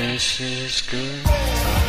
This is good.